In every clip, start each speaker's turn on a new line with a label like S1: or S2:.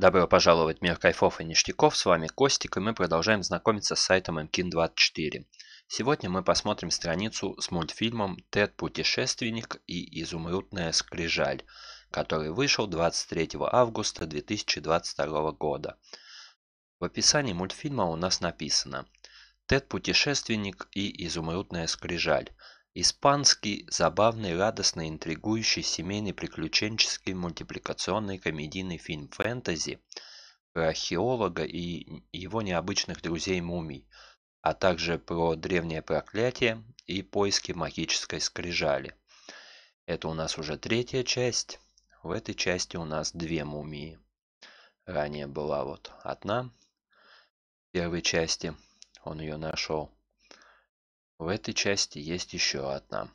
S1: Добро пожаловать в мир кайфов и ништяков, с вами Костик, и мы продолжаем знакомиться с сайтом mkin24. Сегодня мы посмотрим страницу с мультфильмом «Тед Путешественник и изумрудная скрижаль», который вышел 23 августа 2022 года. В описании мультфильма у нас написано «Тед Путешественник и изумрудная скрижаль». Испанский, забавный, радостный, интригующий, семейный, приключенческий, мультипликационный комедийный фильм фэнтези про археолога и его необычных друзей-мумий, а также про древнее проклятие и поиски магической скрижали. Это у нас уже третья часть. В этой части у нас две мумии. Ранее была вот одна. В первой части он ее нашел. В этой части есть еще одна.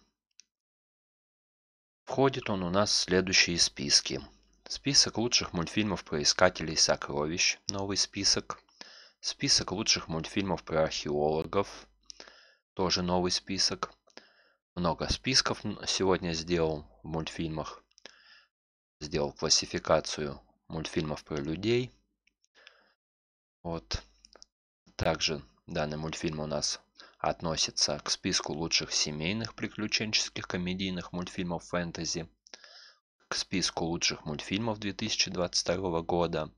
S1: Входит он у нас в следующие списки. Список лучших мультфильмов про искателей сокровищ. Новый список. Список лучших мультфильмов про археологов. Тоже новый список. Много списков сегодня сделал в мультфильмах. Сделал классификацию мультфильмов про людей. Вот. Также данный мультфильм у нас относится к списку лучших семейных приключенческих комедийных мультфильмов фэнтези, к списку лучших мультфильмов 2022 года,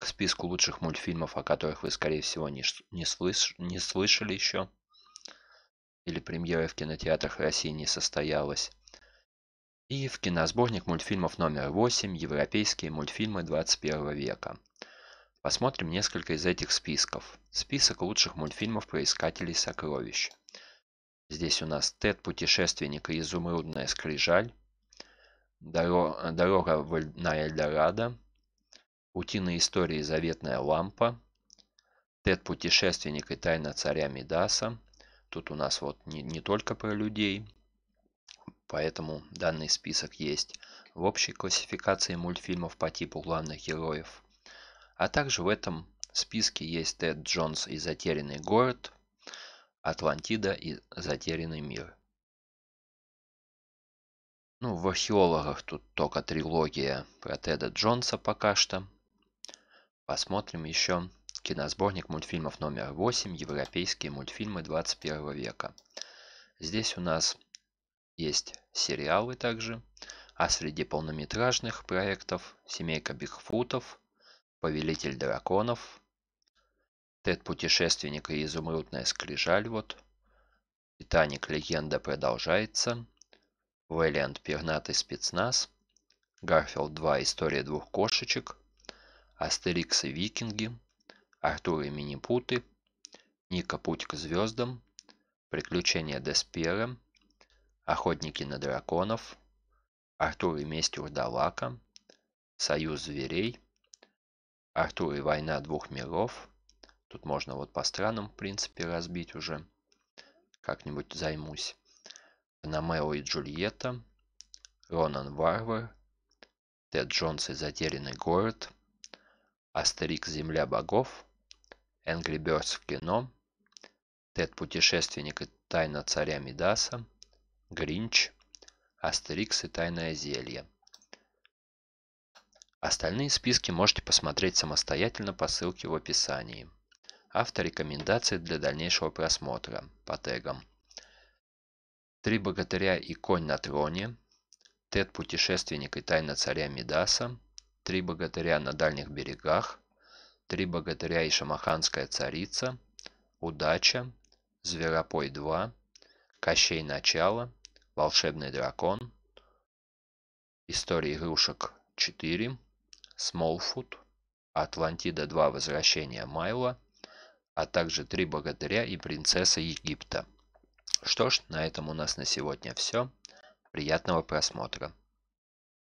S1: к списку лучших мультфильмов, о которых вы, скорее всего, не, не, слыш, не слышали еще, или премьера в кинотеатрах России не состоялась, и в киносборник мультфильмов номер 8 «Европейские мультфильмы 21 века». Посмотрим несколько из этих списков. Список лучших мультфильмов про искателей сокровищ. Здесь у нас Тед Путешественник и Изумрудная скрижаль. Доро... Дорога на Эльдорадо. Утиные истории Заветная лампа. Тед Путешественник и Тайна царя Мидаса. Тут у нас вот не, не только про людей, поэтому данный список есть в общей классификации мультфильмов по типу главных героев. А также в этом списке есть Тед Джонс и Затерянный город, Атлантида и Затерянный мир. Ну, в археологах тут только трилогия про Теда Джонса пока что. Посмотрим еще киносборник мультфильмов номер 8 «Европейские мультфильмы 21 века». Здесь у нас есть сериалы также, а среди полнометражных проектов «Семейка Бигфутов», Повелитель драконов. Тед Путешественник и Изумрудная скрижаль вот. Титаник Легенда продолжается. Вэлиант Пернатый спецназ. Гарфилд 2 История двух кошечек. Астерикс и Викинги. Артур и Минипуты. Ника Путь к звездам. Приключения Десперо. Охотники на драконов. Артур и месть Урдалака. Союз зверей. Артур и война двух миров. Тут можно вот по странам, в принципе, разбить уже. Как-нибудь займусь. Панамео и Джульетта. Ронан Варвар. Тед Джонс и Затерянный город. Астерикс Земля богов. Энгри Бёрдс в кино. Тед Путешественник и Тайна царя Мидаса. Гринч. Астерикс и Тайное зелье. Остальные списки можете посмотреть самостоятельно по ссылке в описании. Авторекомендации для дальнейшего просмотра по тегам. Три богатыря и конь на троне. Тед Путешественник и тайна царя Мидаса. Три богатыря на дальних берегах. Три богатыря и шамаханская царица. Удача. Зверопой 2. Кощей начало. Волшебный дракон. История игрушек 4. Смолфут, Атлантида 2 Возвращение Майла, а также Три богатыря и принцесса Египта. Что ж, на этом у нас на сегодня все. Приятного просмотра.